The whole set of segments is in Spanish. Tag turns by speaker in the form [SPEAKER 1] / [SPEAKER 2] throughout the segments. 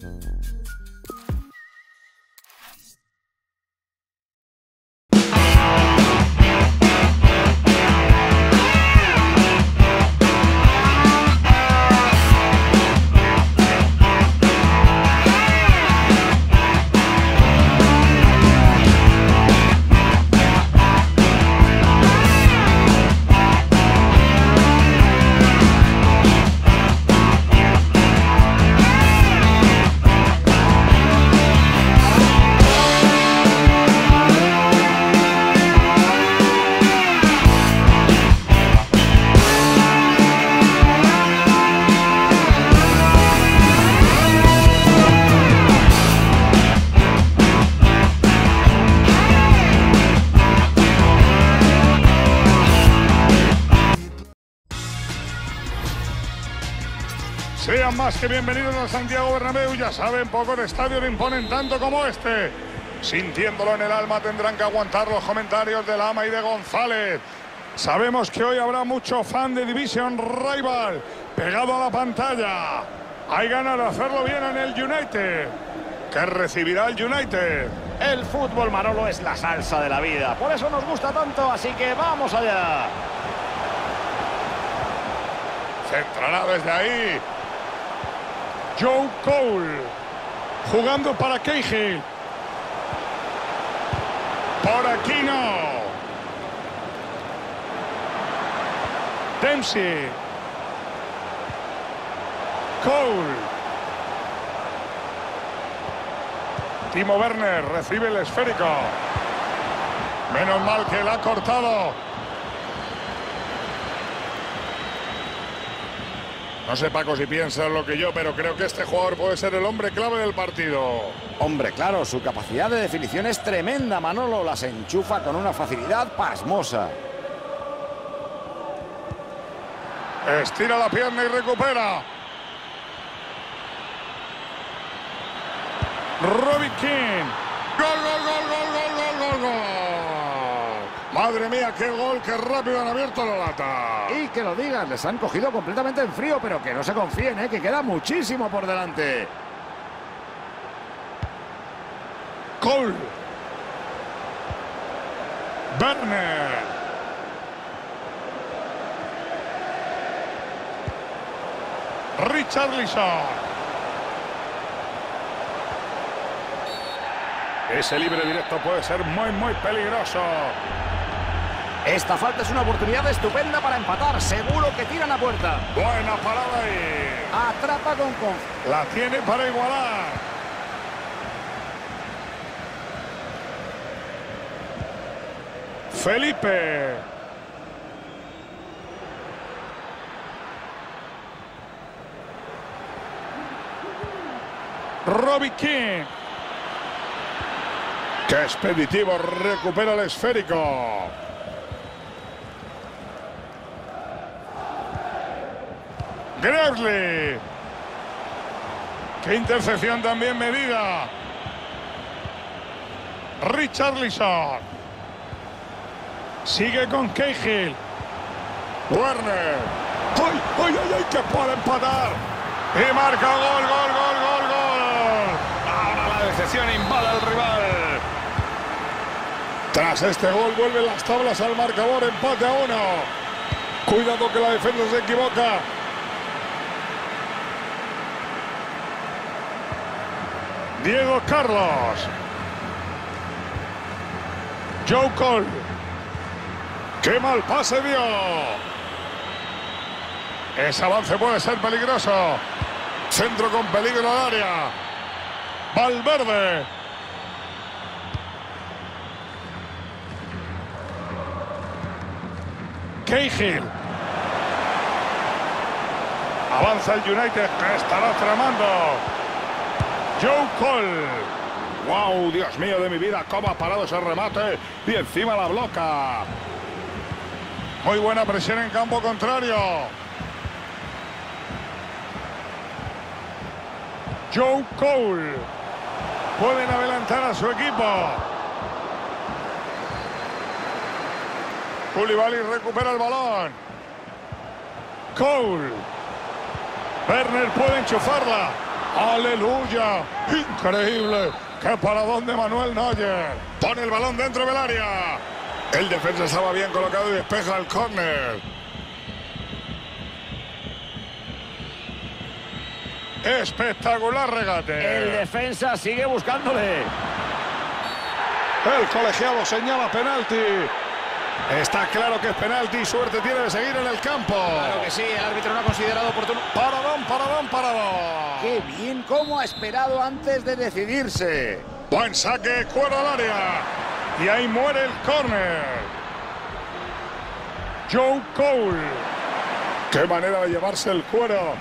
[SPEAKER 1] Mm-hmm. Más que bienvenidos a Santiago Bernabéu. Ya saben, pocos estadios imponen tanto como este. Sintiéndolo en el alma tendrán que aguantar los comentarios de Lama y de González. Sabemos que hoy habrá mucho fan de Division Rival pegado a la pantalla. Hay ganas de hacerlo bien en el United. Que recibirá el United.
[SPEAKER 2] El fútbol, Manolo, es la salsa de la vida. Por eso nos gusta tanto, así que vamos allá.
[SPEAKER 1] Centrará desde ahí. Joe Cole. Jugando para Cahill. Por aquí no. Dempsey. Cole. Timo Werner recibe el esférico. Menos mal que la ha cortado. No sé, Paco, si piensas lo que yo, pero creo que este jugador puede ser el hombre clave del partido.
[SPEAKER 2] Hombre, claro, su capacidad de definición es tremenda, Manolo. Las enchufa con una facilidad pasmosa.
[SPEAKER 1] Estira la pierna y recupera. Robbie King. Gol, gol, gol. Madre mía, qué gol, qué rápido han abierto la lata.
[SPEAKER 2] Y que lo digan, les han cogido completamente en frío, pero que no se confíen, ¿eh? que queda muchísimo por delante.
[SPEAKER 1] Cole. Werner. Richarlison. Ese libre directo puede ser muy, muy peligroso.
[SPEAKER 2] Esta falta es una oportunidad estupenda para empatar. Seguro que tiran a puerta.
[SPEAKER 1] Buena parada ahí.
[SPEAKER 2] Atrapa con confianza.
[SPEAKER 1] La tiene para igualar. Felipe. Robbie King. Qué expeditivo recupera el esférico. Gresley. Qué intercepción también medida. Richarlison. Sigue con Cahill. Werner. ¡Ay, ay, ay, ay! Que puede empatar. Y marca gol, gol, gol, gol, gol. Ahora la decepción invade al rival. Tras este gol vuelven las tablas al marcador. Empate a uno. Cuidado que la defensa se equivoca. Diego Carlos. Joe Cole. ¡Qué mal pase dio! Ese avance puede ser peligroso. Centro con peligro al área. Valverde. Cahill. Avanza el United que estará tramando. Joe Cole. ¡Wow! Dios mío de mi vida, cómo ha parado ese remate y encima la bloca. Muy buena presión en campo contrario. Joe Cole. Pueden adelantar a su equipo. Koulibaly recupera el balón. Cole. Werner puede enchufarla. ¡Aleluya! ¡Increíble! ¡Qué paradón de Manuel Neuer! Pone el balón dentro del área. El defensa estaba bien colocado y despeja el córner. Espectacular regate.
[SPEAKER 2] El defensa sigue buscándole.
[SPEAKER 1] El colegiado señala penalti. Está claro que es penalti. Suerte tiene de seguir en el campo.
[SPEAKER 2] Claro que sí, el árbitro no ha considerado oportuno.
[SPEAKER 1] Paradón, paradón, paradón.
[SPEAKER 2] Qué bien, cómo ha esperado antes de decidirse.
[SPEAKER 1] Buen saque, cuero al área. Y ahí muere el córner. Joe Cole. Qué manera de llevarse el cuero.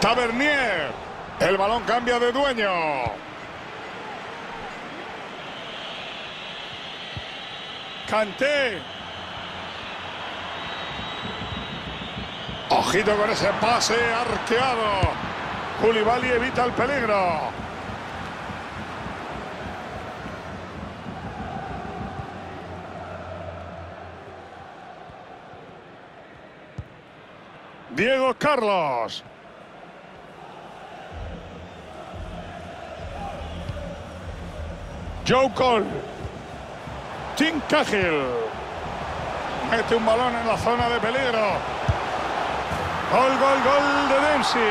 [SPEAKER 1] Tavernier. El balón cambia de dueño. Canté. Ojito con ese pase arqueado. Koulibaly evita el peligro. Diego Carlos. Joe Cole. Tim Cahill. Mete un balón en la zona de peligro. Gol, gol, gol de Dempsey.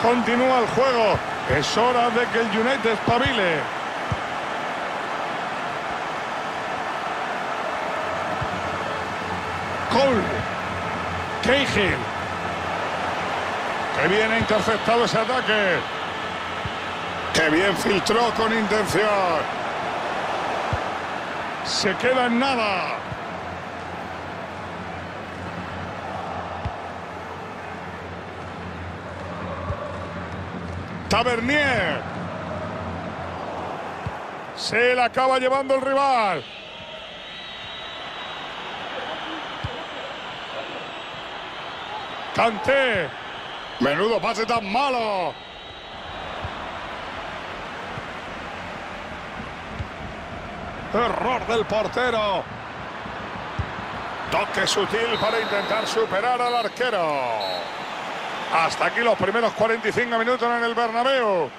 [SPEAKER 1] Continúa el juego. Es hora de que el United espabile. Cole. Cahill. Que bien interceptado ese ataque. Que bien filtró con intención. Se queda en nada. Tavernier. Se la acaba llevando el rival. Canté. Menudo pase tan malo. Error del portero. Toque sutil para intentar superar al arquero. Hasta aquí los primeros 45 minutos en el Bernabéu.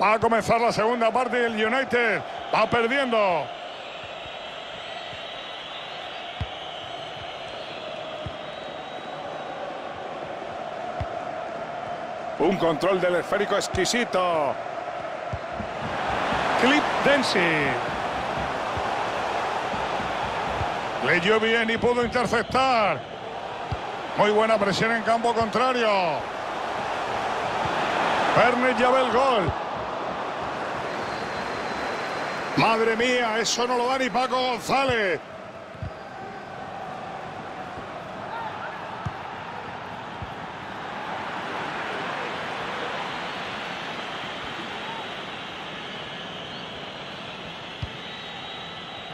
[SPEAKER 1] Va a comenzar la segunda parte y el United va perdiendo. Un control del esférico exquisito. Clip Dempsey. Leyó bien y pudo interceptar. Muy buena presión en campo contrario. Bernet ya el gol. Madre mía, eso no lo da ni Paco González.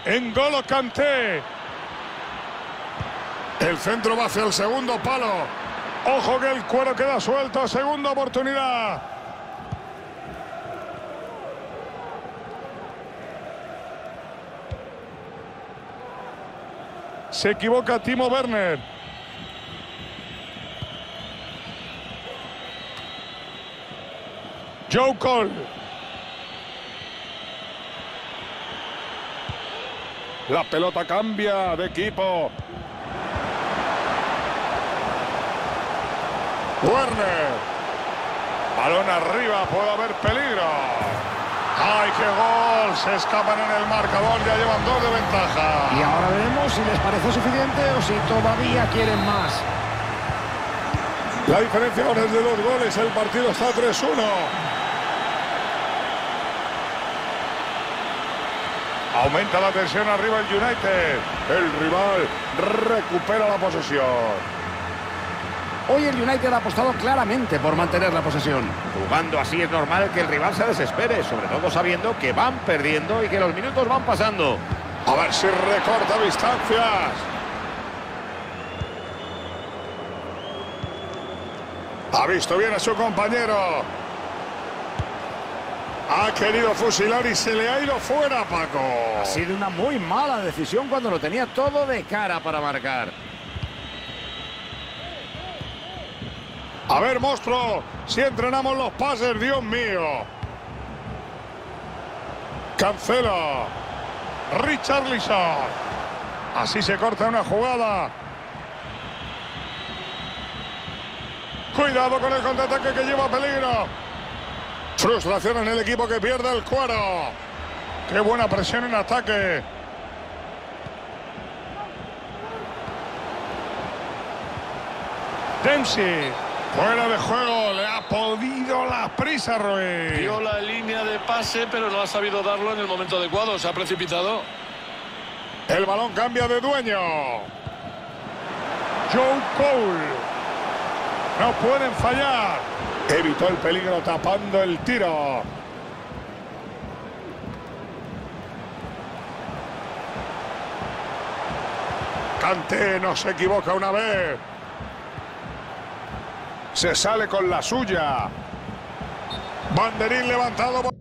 [SPEAKER 1] En Golo Canté. El centro va hacia el segundo palo. Ojo que el cuero queda suelto. Segunda oportunidad. Se equivoca Timo Werner. Joe Cole. La pelota cambia de equipo. Werner. Balón arriba, puede haber peligro. ¡Ay, qué gol! Se escapan en el marcador, ya llevan dos de ventaja.
[SPEAKER 2] Y ahora si les parece suficiente o si todavía quieren más.
[SPEAKER 1] La diferencia ahora es de dos goles, el partido está 3-1. Aumenta la tensión arriba el United. El rival recupera la posesión.
[SPEAKER 2] Hoy el United ha apostado claramente por mantener la posesión. Jugando así es normal que el rival se desespere, sobre todo sabiendo que van perdiendo y que los minutos van pasando.
[SPEAKER 1] A ver si recorta distancias. Ha visto bien a su compañero. Ha querido fusilar y se le ha ido fuera, Paco.
[SPEAKER 2] Ha sido una muy mala decisión cuando lo tenía todo de cara para marcar.
[SPEAKER 1] A ver, monstruo, si entrenamos los pases, Dios mío. Cancela. Richard Lizard. Así se corta una jugada. Cuidado con el contraataque que lleva peligro. Frustración en el equipo que pierde el cuero. Qué buena presión en ataque. Dempsey. Fuera de juego, le ha podido la prisa, Ruiz.
[SPEAKER 3] Dio la línea de pase, pero no ha sabido darlo en el momento adecuado. Se ha precipitado.
[SPEAKER 1] El balón cambia de dueño. Joe Cole. No pueden fallar. Evitó el peligro tapando el tiro. Cante no se equivoca una vez. Se sale con la suya. Banderín levantado. Por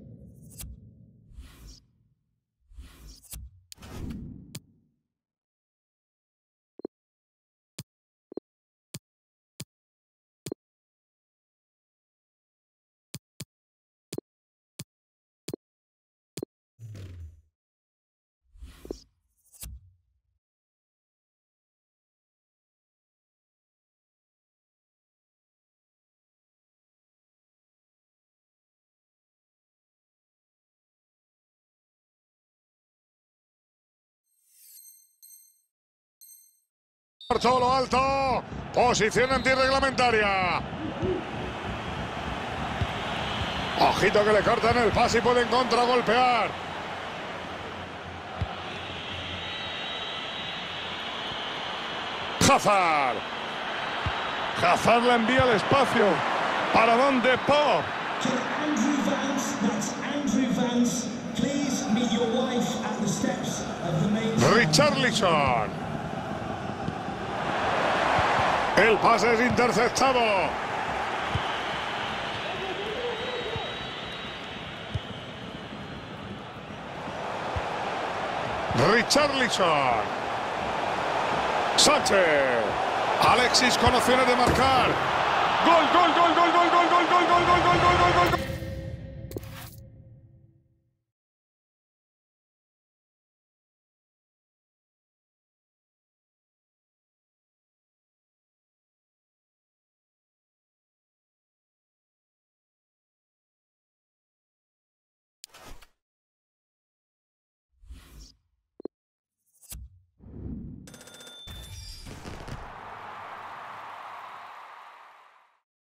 [SPEAKER 1] todo lo alto. Posición antirreglamentaria. Ojito que le cortan el pase y pueden contragolpear. Hazard. Hazard la envía al espacio. ¿Para dónde Pop? Richarlison. El pase es interceptado. Richarlison. Sánchez. Alexis con opciones de marcar. Gol, gol, gol, gol, gol, gol, gol, gol, gol, gol, gol, gol, gol, gol.